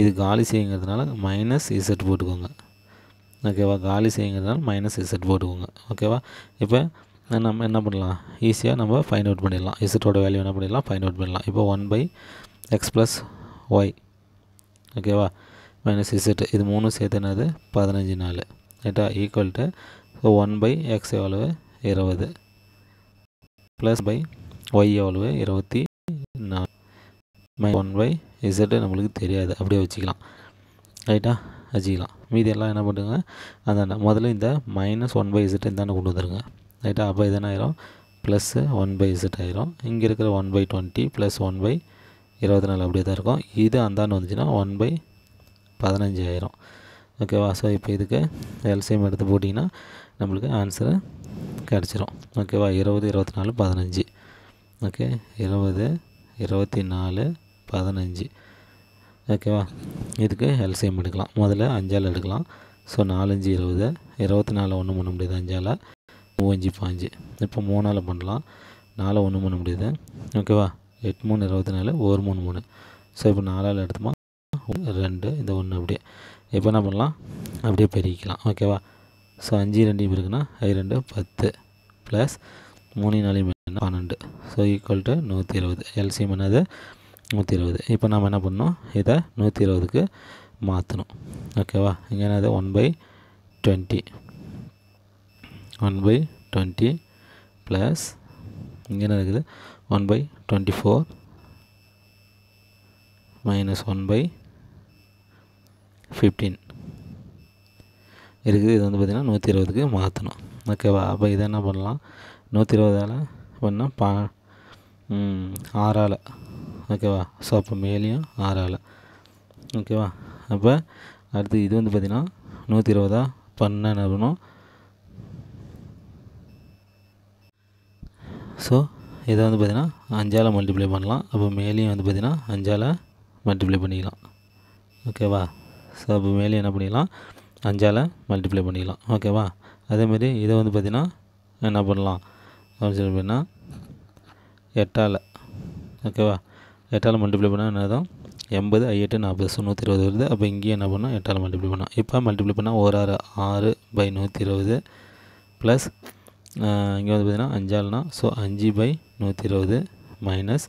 இது காலி செய்யுங்கிறதுனால மைனஸ் இசட் போட்டுக்கோங்க. ஓகேவா காலி செய்யுங்கிறதுனால மைனஸ் இசட் போட்டுக்கோங்க. ஓகேவா இப்போ நம்ம என்ன பண்ணலாம்? ஈஸியாக நம்ம ஃபைண்ட் அவுட் பண்ணிடலாம். இசட்டோட வேல்யூ என்ன பண்ணிடலாம்? ஃபைண்ட் அவுட் பண்ணலாம் இப்போ one by X plus Y ஓகேவா மைனஸ் இசட் இது மூணு சேர்த்து என்னது? பதினஞ்சு நாலு. ரைட்டா equal to so one by X எவ்வளவு? இருபது. ப்ளஸ் பை ஒய் எவ்வளவு? இருபத்தி நாலு. மை ஒன் பை இசட்டு நம்மளுக்கு தெரியாது. அப்படியே வச்சுக்கலாம். ரைட்டா வச்சுக்கலாம். மீதி எல்லாம் என்ன பண்ணுங்க? அந்த முதல்ல இந்த மைனஸ் ஒன் பை இசட் இந்தாண்ட கொண்டு வந்துருங்க. ரைட்டா அப்போ இது என்ன ஆயிரும்? ப்ளஸ்ஸு ஒன் பை இசட் ஆயிரும். இங்கே இருக்கிற one by twenty plus one by இருபத்தி நாலு அப்படியே தான் இருக்கும். இது அந்தாண்டு வந்துச்சுன்னா ஒன் பை பதினஞ்சு ஆயிரும் ஓகேவா ஸோ இப்போ இதுக்கு எல்சிஎம் எடுத்து போட்டிங்கன்னா நம்மளுக்கு ஆன்சரு கிடச்சிரும். ஓகேவா இருபது இருபத்தி நாலு பதினஞ்சு. ஓகே இருபது இருபத்தி நாலு பதினஞ்சு. ஓகேவா இதுக்கு எல்சிஎம் எடுக்கலாம். முதல்ல அஞ்சால் எடுக்கலாம். ஸோ நாலஞ்சு இருபது. இருபத்தி நாலு ஒன்று பண்ண முடியுது. அஞ்சால் மூவஞ்சு பாஞ்சு. இப்போ மூணால் பண்ணலாம். நாலு ஒன்று பண்ண முடியுது. ஓகேவா எட்டு மூணு இருபத்தி நாலு ஒரு மூணு மூணு. ஸோ இப்போ நாலால் எடுத்தோமா? ரெண்டு இந்த ஒன்று அப்படியே. இப்போ என்ன பண்ணலாம்? அப்படியே பெருக்கிக்கலாம். ஓகேவா ஸோ அஞ்சு ரெண்டு இருக்குன்னா ஐ ரெண்டு பத்து. ப்ளஸ் மூணு நாலு பன்னெண்டு. ஸோ ஈக்குவல் டு நூற்றி இருபது. எல்சிஎம் என்னது? நூற்றி இருபது. இப்போ நம்ம என்ன பண்ணோம் இதை நூற்றி இருபதுக்கு மாற்றணும் ஓகேவா இங்கே என்னது? One by twenty one by twenty plus இங்கே என்ன இருக்குது? One by twenty four minus one by fifteen இருக்குது இது வந்து பார்த்திங்கன்னா நூற்றி இருபதுக்கு மாற்றணும் ஓகேவா அப்போ இதை என்ன பண்ணலாம்? நூற்றி இருபதால் பண்ணால் பா ஆறால். ஓகேவா ஸோ அப்போ மேலேயும் ஆறால். ஓகேவா அப்போ அடுத்து இது வந்து பார்த்திங்கன்னா நூற்றி இருபதா பண்ணணும். ஸோ இதை வந்து பார்த்திங்கன்னா அஞ்சால் மல்டிப்ளை பண்ணலாம். அப்போ மேலேயும் வந்து பார்த்திங்கன்னா அஞ்சால் மல்டிப்ளை பண்ணிக்கலாம். ஓகேவா ஸோ அப்போ மேலேயும் என்ன பண்ணிக்கலாம்? அஞ்சால் மல்டிப்ளை பண்ணிக்கலாம். ஓகேவா அதேமாரி இதை வந்து பார்த்திங்கன்னா என்ன பண்ணலாம்? அப்படின்னு சொல்லி அப்படின்னா எட்டால். ஓகேவா எட்டால் மல்டிப்ளை பண்ணால் என்னதான் எண்பது எட்டு நாற்பது ஸோ நூற்றி இருபது வருது. அப்போ இங்கேயும் என்ன பண்ணால் எட்டால் மல்டிப்ளை பண்ணால் இப்போ மல்டிப்ளை பண்ணால் ஒரு ஆறு ஆறு பை நூற்றி இருபது ப்ளஸ் இங்கே வந்து பார்த்திங்கன்னா அஞ்சால்னா ஸோ அஞ்சு பை நூற்றி இருபது மைனஸ்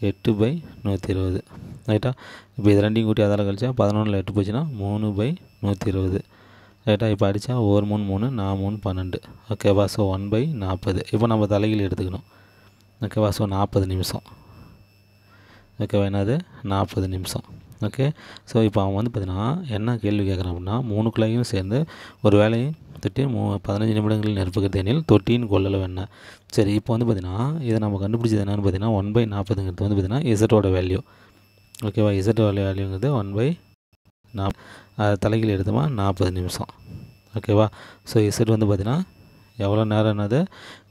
எட்டு பை நூற்றி இருபது ரைட்டா இப்போ இது ரெண்டையும் கூட்டி அதால் கழிச்சா பதினொன்றில் எட்டு போச்சுன்னா மூணு பை நூற்றி இருபது ரைட்டா இப்போ அடித்தா ஒரு மூணு மூணு நான் மூணு பன்னெண்டு. ஓகேவா ஸோ ஒன் பை நாற்பது இப்போ நம்ம தலைகீழ் எடுத்துக்கணும். ஓகேவா ஸோ நாற்பது நிமிஷம். ஓகேவா என்னது? நாற்பது நிமிஷம். ஓகே ஸோ இப்போ அவன் வந்து பார்த்தீங்கன்னா என்ன கேள்வி கேட்குறான் அப்படின்னா மூணுக்குள்ளையும் சேர்ந்து ஒரு வேலையும் தொட்டி மூ பதினஞ்சு நிமிடங்களில் நெருப்புகிறது எனில் தொட்டியின் கொள்ளளவு என்ன? சரி இப்போ வந்து பார்த்தீங்கன்னா இதை நம்ம கண்டுபிடிச்சது என்னென்னு பார்த்தீங்கன்னா ஒன் பை நாற்பதுங்கிறது வந்து பார்த்தீங்கன்னா இசட்டோட வேல்யூ ஓகேவா இசட்டோட வேல்யூங்கிறது ஒன் பை நாப் தலைகீழ் எடுத்தோமா? நாற்பது நிமிஷம். ஓகேவா ஸோ இசட் வந்து பார்த்தீங்கன்னா எவ்வளோ நேரம் என்னது?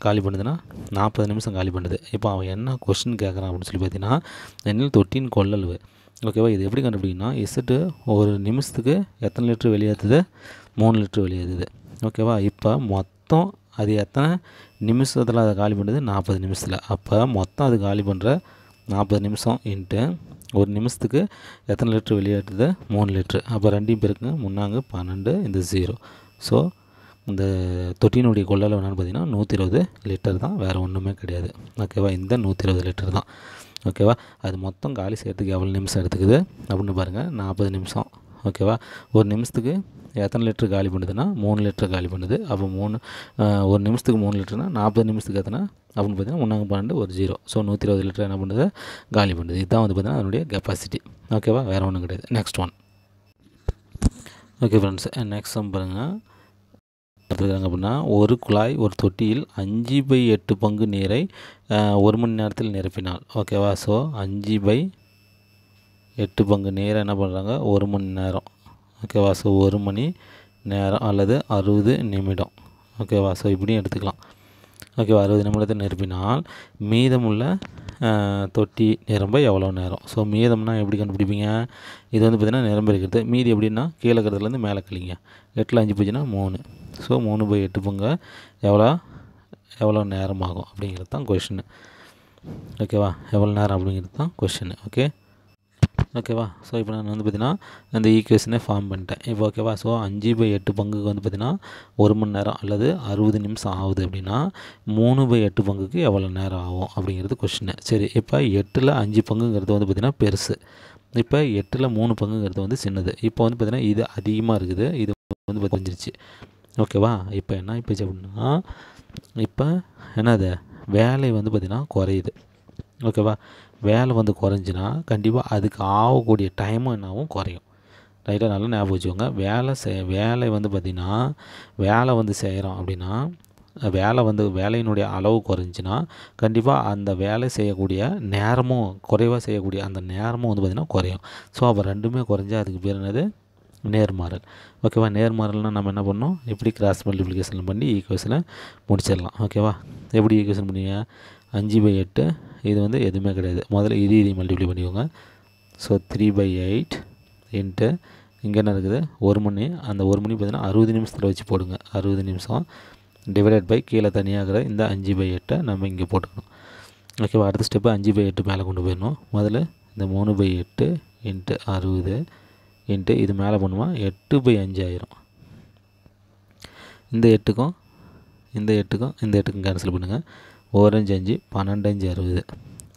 காலி பண்ணுதுன்னா நாற்பது நிமிஷம் காலி பண்ணுது. இப்போ அவன் என்ன கொஷின் கேட்குறான் அப்படின்னு சொல்லி பார்த்தீங்கன்னா என்னில் தொட்டின் கொள்ளளவு. ஓகேவா? இது எப்படி கண்டுபிடிக்கணும்னா இசட்டு ஒரு நிமிஷத்துக்கு எத்தனை லிட்டரு வெளியேற்றுது மூணு லிட்ரு வெளியேறுது ஓகேவா? இப்போ மொத்தம் அது எத்தனை நிமிஷத்தில் அதை காலி பண்ணுது? நாற்பது நிமிஷத்தில். அப்போ மொத்தம் அது காலி பண்ணுற நாற்பது நிமிஷம் இன்ட்டு ஒரு நிமிஷத்துக்கு எத்தனை லிட்ரு வெளியேற்றுது மூணு லிட்ரு அப்போ ரெண்டையும் பேருக்குங்க. முன்னாங்க பன்னெண்டு இந்த ஜீரோ ஸோ இந்த தொட்டியினுடைய கொள்ளளவு என்னென்னு பார்த்தீங்கன்னா நூற்றி இருபது லிட்டர் தான். வேறு ஒன்றுமே கிடையாது. ஓகேவா? இந்த நூற்றி இருபது லிட்டர் தான். ஓகேவா? அது மொத்தம் காலி செய்கிறதுக்கு எவ்வளோ நிமிஷம் எடுத்துக்குது? அப்படின்னு பாருங்கள் நாற்பது நிமிஷம். ஓகேவா? ஒரு நிமிஷத்துக்கு எத்தனை லிட்டர் காலி பண்ணுதுன்னா மூணு லிட்டர் காலி பண்ணுது. அப்போ மூணு ஒரு நிமிஷத்துக்கு மூணு லிட்டர்னா நாற்பது நிமிஷத்துக்கு எத்தனை? அப்படின்னு பார்த்தீங்கன்னா ஒன்றாங்க பன்னெண்டு ஒரு ஜீரோ. ஸோ நூற்றி இருபது லிட்டர் என்ன பண்ணுது? காலி பண்ணுது. இதுதான் வந்து பார்த்தீங்கன்னா அதனுடைய கெப்பாசிட்டி ஓகேவா? வேறு ஒன்றும் கிடையாது. Next one okay friends next sum பாருங்கள் பார்த்துருக்காங்க அப்படின்னா ஒரு குழாய் ஒரு தொட்டியில் அஞ்சு பை எட்டு பங்கு நீரை ஒரு மணி நேரத்தில் நிரப்பினால். ஓகேவா ஸோ அஞ்சு பை எட்டு பங்கு நீரை என்ன பண்ணுறாங்க ஒரு மணி நேரம். ஓகேவா ஸோ ஒரு மணி நேரம் அல்லது அறுபது நிமிடம். ஓகேவா ஸோ இப்படியும் எடுத்துக்கலாம். ஓகேவா அறுபது நிமிடத்தை நிரப்பினால் மீதமுள்ள தொட்டி நிரம்ப எவ்வளோ நேரம்? ஸோ மீதம்னா எப்படி கண்டுபிடிப்பீங்க? இது வந்து பார்த்திங்கன்னா நிரம்ப இருக்கிறது. மீதி எப்படின்னா கீழே இருக்கிறதுலேருந்து மேலே கிளிங்க எட்டில் அஞ்சு போச்சுன்னா மூணு. ஸோ மூணு பை எட்டு பங்கு. எவ்வளோ? எவ்வளோ நேரம் ஆகும்? அப்படிங்கிறது தான் கொஷின் ஓகேவா எவ்வளோ நேரம் அப்படிங்கிறது தான் கொஷின் ஓகே ஓகேவா ஸோ இப்போ நான் வந்து பார்த்தீங்கன்னா அந்த ஈக்குவேஷனே ஃபார்ம் பண்ணிட்டேன். இப்போ ஓகேவா ஸோ அஞ்சு பை எட்டு பங்குக்கு வந்து பார்த்திங்கன்னா ஒரு மணி நேரம் அல்லது அறுபது நிமிஷம் ஆகுது அப்படின்னா மூணு பை எட்டு பங்குக்கு எவ்வளோ நேரம் ஆகும் அப்படிங்கிறது கொஷின் சரி இப்போ எட்டில் அஞ்சு பங்குங்கிறது வந்து பார்த்திங்கன்னா பெருசு. இப்போ எட்டில் மூணு பங்குங்கிறது வந்து சின்னது. இப்போ வந்து பார்த்திங்கன்னா இது அதிகமாக இருக்குது. இது வந்து கொஞ்சிருச்சு ஓகேவா இப்போ என்ன இப்போ அப்படின்னா இப்போ என்னது? வேலை வந்து பார்த்திங்கன்னா குறையுது. ஓகேவா வேலை வந்து குறைஞ்சினா கண்டிப்பாக அதுக்கு ஆகக்கூடிய டைமும் என்னாவும் குறையும். ரைட்டாக நல்லா ஞாபகம் வச்சுக்கோங்க. வேலை செய் வேலை வந்து பார்த்திங்கன்னா வேலை வந்து செய்கிறோம் அப்படின்னா வேலை வந்து வேலையினுடைய அளவு குறைஞ்சின்னா கண்டிப்பாக அந்த வேலை செய்யக்கூடிய நேரமும் குறைவாக செய்யக்கூடிய அந்த நேரமும் வந்து பார்த்திங்கன்னா குறையும். ஸோ அப்போ ரெண்டுமே குறைஞ்சா அதுக்கு பேர் என்னது? நேர்மாறல். ஓகேவா நேர்மாறல்னால் நம்ம என்ன பண்ணோம் எப்படி கிராஸ் மல்டிப்ளிகேஷன் பண்ணி ஈக்குவேஷனை முடிச்சிடலாம். ஓகேவா எப்படி ஈக்குவேஷன் பண்ணுவீங்க? அஞ்சு பை எட்டு இது வந்து எதுவுமே கிடையாது. முதல்ல இது இதையும் மல்டிப்ளை பண்ணிக்கோங்க. So three by eight into இங்கே என்ன இருக்குது? ஒரு மணி அந்த ஒரு மணி பார்த்தீங்கன்னா அறுபது நிமிஷத்தில் வச்சு போடுங்க. அறுபது நிமிஷம். டிவைடட் பை கீழே தனியாகிற இந்த அஞ்சு பை எட்டை நம்ம இங்கே போட்டுக்கணும். ஓகேவா அடுத்த ஸ்டெப்பு அஞ்சு பை எட்டு மேலே கொண்டு போயிடணும். முதல்ல இந்த மூணு பை எட்டு இன்ட்டு அறுபது இன்ட்டு இது மேலே பண்ணுமா? எட்டு பை அஞ்சு ஆயிரும். இந்த எட்டுக்கும் இந்த எட்டுக்கும் இந்த எட்டுக்கும் கேன்சல் பண்ணுங்கள் ஓரஞ்சு அஞ்சு பன்னெண்டு அஞ்சு அறுபது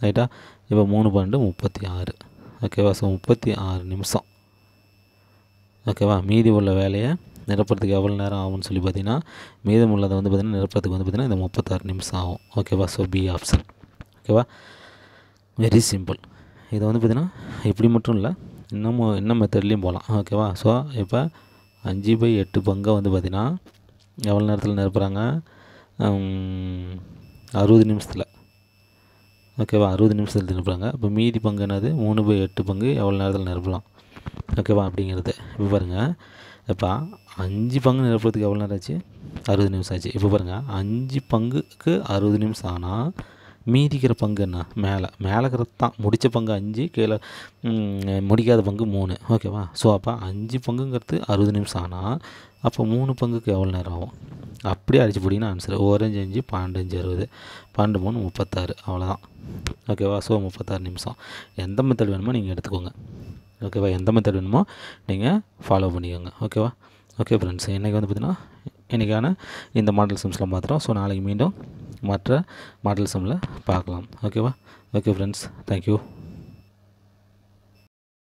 ரைட்டா இப்போ மூணு பன்னெண்டு முப்பத்தி ஆறு. ஓகேவா ஸோ முப்பத்தி ஆறு நிமிஷம். ஓகேவா மீதி உள்ள வேலையை நிரப்புறதுக்கு எவ்வளோ நேரம் ஆகும்னு சொல்லி பார்த்தீங்கன்னா மீதம் உள்ளதை வந்து பார்த்திங்கன்னா நிரப்புறதுக்கு வந்து பார்த்திங்கன்னா இந்த முப்பத்தாறு நிமிஷம் ஆகும். ஓகேவா ஸோ பி ஆப்ஷன் ஓகேவா வெரி சிம்பிள் இதை வந்து பார்த்திங்கன்னா இப்படி மட்டும் இல்லை இன்னமும் இன்னும் மெத்தட்லேயும் போகலாம். ஓகேவா ஸோ இப்போ அஞ்சு பை எட்டு பங்கை வந்து பார்த்திங்கன்னா எவ்வளோ நேரத்தில் நிரப்புகிறாங்க அறுபது நிமிஷத்தில். ஓகேவா? அறுபது நிமிஷத்தில் நிரப்புறாங்க. இப்போ மீதி பங்கு என்னது? மூணு பை எட்டு பங்கு எவ்வளோ நேரத்தில் நிரப்பலாம்? ஓகேவா? அப்படிங்கிறது. இப்போ பாருங்கள் இப்போ அஞ்சு பங்கு நிரப்புறதுக்கு எவ்வளோ நேரம் ஆச்சு? அறுபது நிமிஷம் ஆச்சு. இப்போ பாருங்கள் அஞ்சு பங்குக்கு அறுபது நிமிஷம் ஆனால் மீதிக்கிற பங்கு என்ன? மேலே. மேலே இருக்கிறது தான். முடித்த பங்கு அஞ்சு கீழே முடிக்காத பங்கு மூணு. ஓகேவா? ஸோ அப்போ அஞ்சு பங்குங்கிறது அறுபது நிமிஷம் ஆனால் அப்போ மூணு பங்குக்கு எவ்வளோ நேரம் ஆகும்? அப்படியே அடிச்சு போட்டிங்கன்னா ஆன்சர் ஓரஞ்சு அஞ்சு பன்னெண்டு அஞ்சு அறுபது பன்னெண்டு மூணு முப்பத்தாறு. அவ்வளோதான். ஓகேவா ஸோ முப்பத்தாறு நிமிஷம். எந்த மெத்தட் வேணுமோ நீங்கள் எடுத்துக்கோங்க. ஓகேவா எந்த மெத்தட் வேணுமோ நீங்கள் ஃபாலோ பண்ணிக்கோங்க. ஓகேவா ஓகே ஃப்ரெண்ட்ஸ் இன்றைக்கி வந்து பார்த்திங்கன்னா இன்றைக்கான இந்த மாடல் சிம்ஸில் மாத்திரம். ஸோ நாளைக்கு மீண்டும் மற்ற மாடல் சிம்மில் பார்க்கலாம். ஓகேவா ஓகே ஃப்ரெண்ட்ஸ் தேங்க்யூ